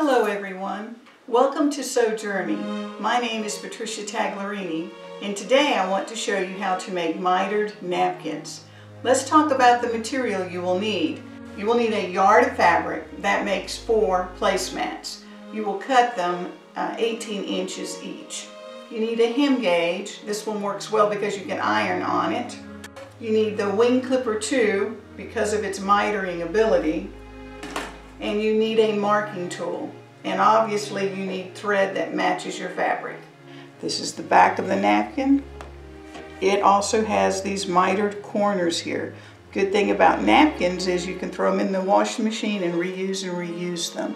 Hello everyone. Welcome to Sew Journey. My name is Patricia Tagliarini and today I want to show you how to make mitered napkins. Let's talk about the material you will need. You will need a yard of fabric that makes four placemats. You will cut them uh, 18 inches each. You need a hem gauge. This one works well because you can iron on it. You need the wing clipper 2 because of its mitering ability. And you need a marking tool. And obviously you need thread that matches your fabric. This is the back of the napkin. It also has these mitered corners here. Good thing about napkins is you can throw them in the washing machine and reuse and reuse them.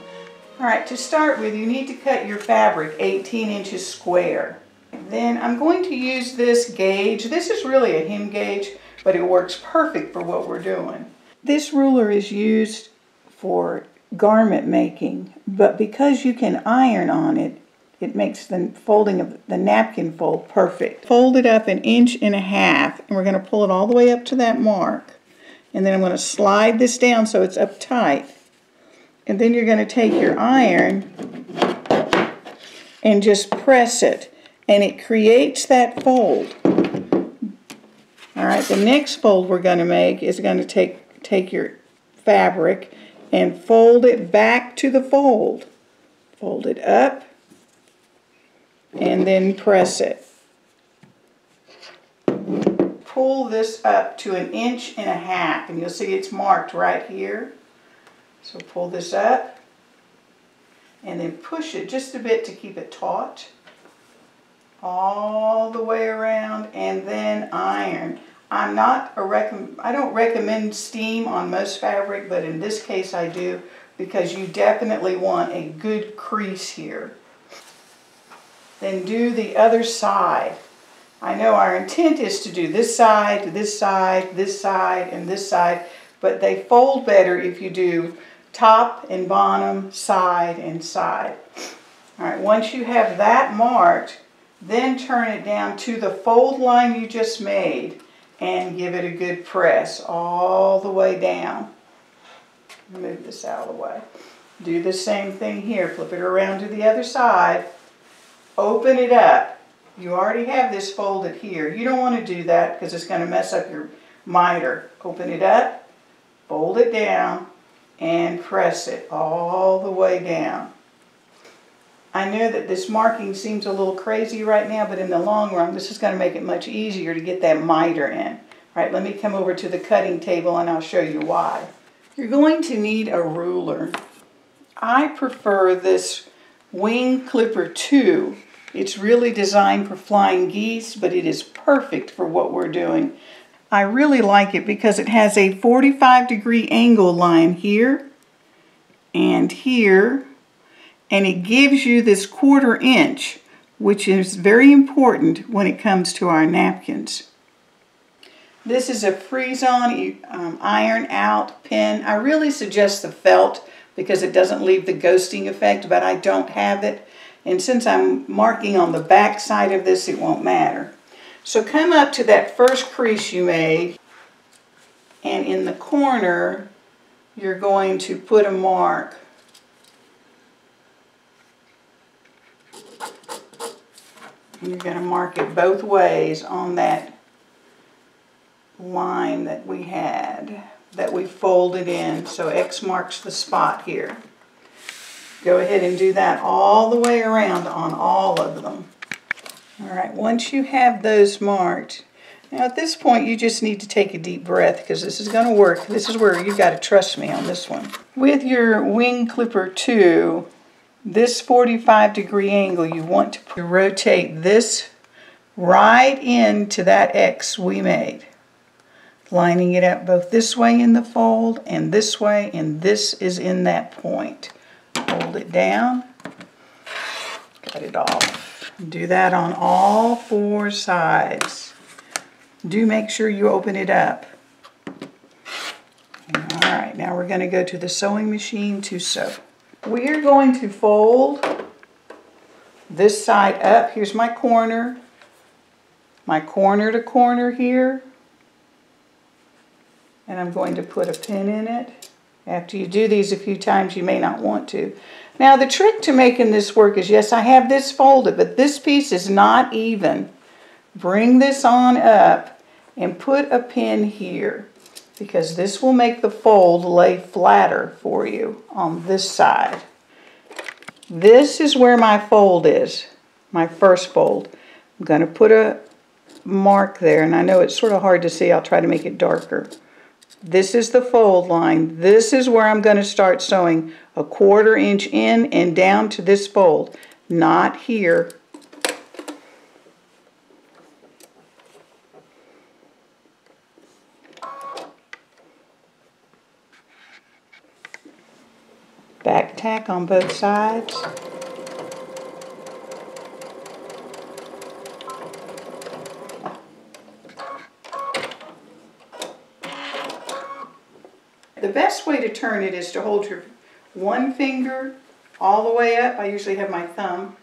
All right, to start with, you need to cut your fabric 18 inches square. Then I'm going to use this gauge. This is really a hem gauge, but it works perfect for what we're doing. This ruler is used for garment making, but because you can iron on it, it makes the folding of the napkin fold perfect. Fold it up an inch and a half, and we're going to pull it all the way up to that mark. And then I'm going to slide this down so it's up tight. And then you're going to take your iron and just press it. And it creates that fold. All right, the next fold we're going to make is going to take, take your fabric and fold it back to the fold. Fold it up and then press it. Pull this up to an inch and a half and you'll see it's marked right here. So pull this up and then push it just a bit to keep it taut all the way around and then iron. I'm not a recommend, I don't recommend steam on most fabric, but in this case I do because you definitely want a good crease here. Then do the other side. I know our intent is to do this side, this side, this side, and this side, but they fold better if you do top and bottom, side and side. All right, once you have that marked, then turn it down to the fold line you just made and give it a good press all the way down. Move this out of the way. Do the same thing here. Flip it around to the other side. Open it up. You already have this folded here. You don't want to do that because it's going to mess up your miter. Open it up, fold it down, and press it all the way down. I know that this marking seems a little crazy right now, but in the long run, this is going to make it much easier to get that miter in. All right, let me come over to the cutting table and I'll show you why. You're going to need a ruler. I prefer this Wing Clipper 2. It's really designed for flying geese, but it is perfect for what we're doing. I really like it because it has a 45 degree angle line here and here and it gives you this quarter inch which is very important when it comes to our napkins. This is a FriXion um, iron out pin. I really suggest the felt because it doesn't leave the ghosting effect, but I don't have it. And since I'm marking on the back side of this, it won't matter. So come up to that first crease you made, and in the corner, you're going to put a mark. You're going to mark it both ways on that line that we had, that we folded in. So X marks the spot here. Go ahead and do that all the way around on all of them. All right, once you have those marked, now at this point you just need to take a deep breath because this is going to work. This is where you've got to trust me on this one. With your wing clipper 2, this 45 degree angle, you want to rotate this right into that X we made. Lining it up both this way in the fold and this way, and this is in that point. Hold it down, cut it off. Do that on all four sides. Do make sure you open it up. All right, now we're going to go to the sewing machine to sew. We are going to fold this side up. Here's my corner, my corner to corner here. And I'm going to put a pin in it After you do these a few times, you may not want to. Now the trick to making this work is, yes, I have this folded, but this piece is not even. Bring this on up and put a pin here because this will make the fold lay flatter for you on this side. This is where my fold is, my first fold. I'm going to put a mark there, and I know it's sort of hard to see. I'll try to make it darker. This is the fold line. This is where I'm going to start sewing a quarter inch in and down to this fold, not here. Back tack on both sides. The best way to turn it is to hold your one finger all the way up. I usually have my thumb.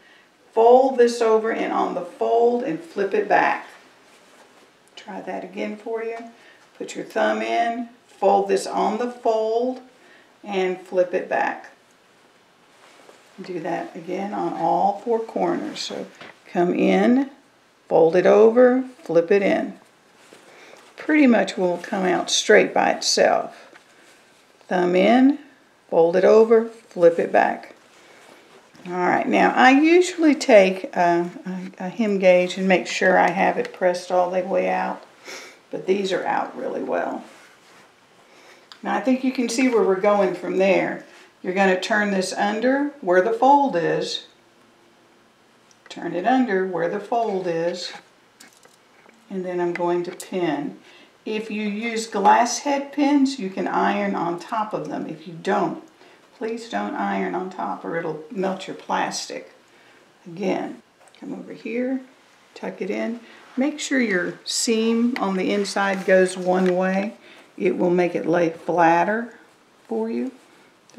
Fold this over and on the fold and flip it back. Try that again for you. Put your thumb in, fold this on the fold and flip it back. Do that again on all four corners. So come in, fold it over, flip it in. Pretty much will come out straight by itself thumb in, fold it over, flip it back. All right, now I usually take a, a, a, hem gauge and make sure I have it pressed all the way out, but these are out really well. Now I think you can see where we're going from there. You're going to turn this under where the fold is, turn it under where the fold is, and then I'm going to pin. If you use glass head pins, you can iron on top of them. If you don't, please don't iron on top or it'll melt your plastic. Again, come over here, tuck it in. Make sure your seam on the inside goes one way. It will make it lay flatter for you.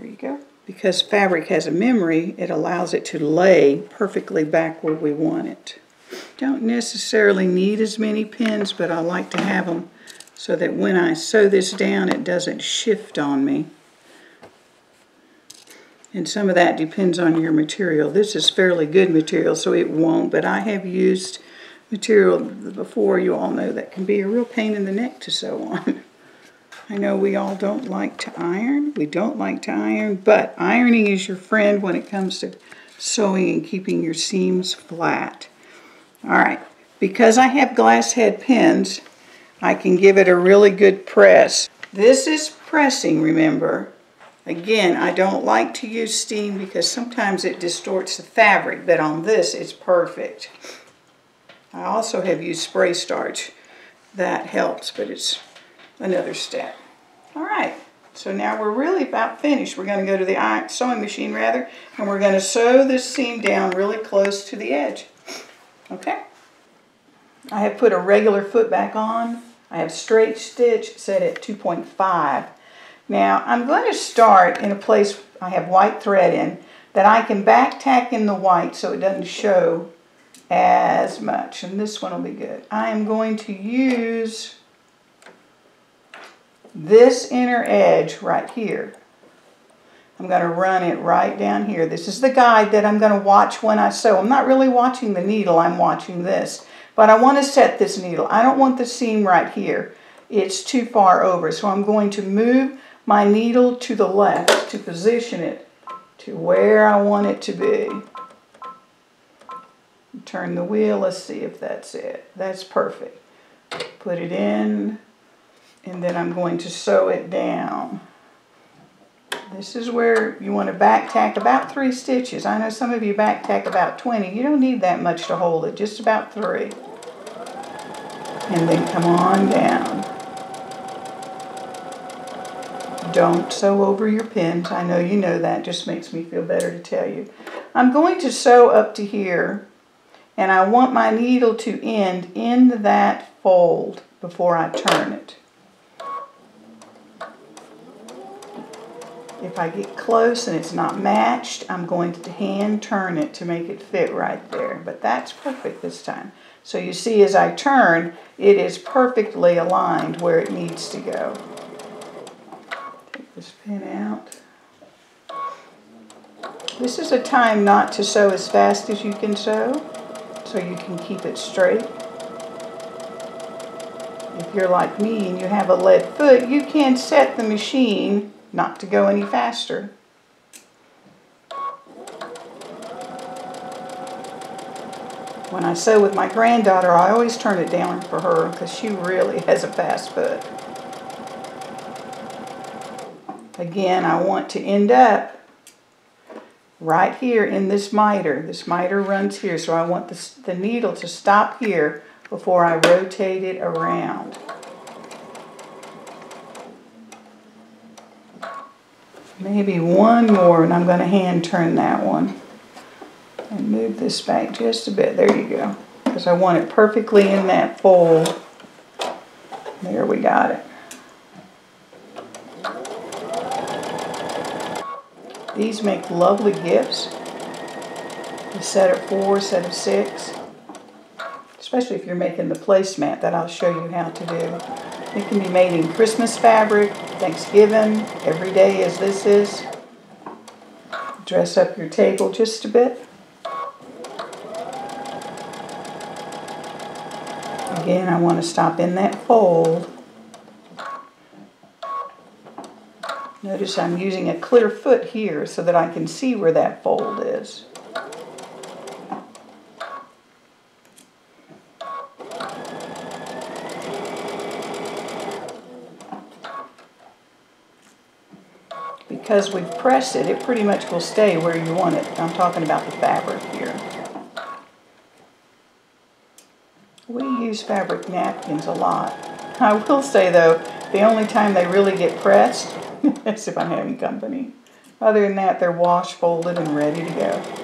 There you go. Because fabric has a memory, it allows it to lay perfectly back where we want it. Don't necessarily need as many pins, but I like to have them so that when I sew this down it doesn't shift on me. And some of that depends on your material. This is fairly good material so it won't, but I have used material before you all know that can be a real pain in the neck to sew on. I know we all don't like to iron. We don't like to iron, but ironing is your friend when it comes to sewing and keeping your seams flat. All right, because I have glass head pins, I can give it a really good press. This is pressing, remember. Again, I don't like to use steam because sometimes it distorts the fabric, but on this it's perfect. I also have used spray starch. That helps, but it's another step. All right, so now we're really about finished. We're going to go to the sewing machine rather, and we're going to sew this seam down really close to the edge. Okay? I have put a regular foot back on I have straight stitch set at 2.5. Now I'm going to start in a place I have white thread in that I can back tack in the white so it doesn't show as much. And this one will be good. I am going to use this inner edge right here. I'm going to run it right down here. This is the guide that I'm going to watch when I sew. I'm not really watching the needle, I'm watching this. But I want to set this needle. I don't want the seam right here. It's too far over. So I'm going to move my needle to the left to position it to where I want it to be. Turn the wheel. Let's see if that's it. That's perfect. Put it in. And then I'm going to sew it down. This is where you want to back tack about three stitches. I know some of you back tack about 20. You don't need that much to hold it, just about three and then come on down. Don't sew over your pins. I know you know that. Just makes me feel better to tell you. I'm going to sew up to here and I want my needle to end in that fold before I turn it. If I get close and it's not matched, I'm going to hand turn it to make it fit right there. But that's perfect this time. So you see as I turn, it is perfectly aligned where it needs to go. Take this pin out. This is a time not to sew as fast as you can sew, so you can keep it straight. If you're like me and you have a lead foot, you can set the machine not to go any faster. When I sew with my granddaughter, I always turn it down for her because she really has a fast foot. Again, I want to end up right here in this miter. This miter runs here, so I want the, the needle to stop here before I rotate it around. Maybe one more, and I'm going to hand turn that one and move this back just a bit. There you go. Because I want it perfectly in that fold. There we got it. These make lovely gifts. A set of four, set of six. Especially if you're making the placemat that I'll show you how to do. It can be made in Christmas fabric, Thanksgiving, every day as this is. Dress up your table just a bit. Again, I want to stop in that fold. Notice I'm using a clear foot here so that I can see where that fold is. Because we've pressed it, it pretty much will stay where you want it. I'm talking about the fabric here. We use fabric napkins a lot. I will say though, the only time they really get pressed is if I'm having company. Other than that, they're wash, folded, and ready to go.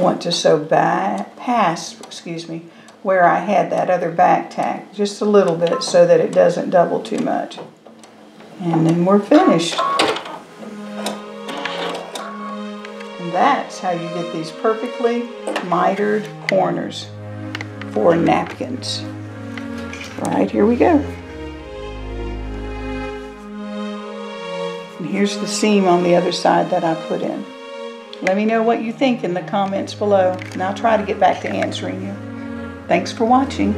Want to sew back past, excuse me, where I had that other back tack, just a little bit so that it doesn't double too much. And then we're finished. And that's how you get these perfectly mitered corners for napkins. Right, here we go. And here's the seam on the other side that I put in. Let me know what you think in the comments below, and I'll try to get back to answering you. Thanks for watching.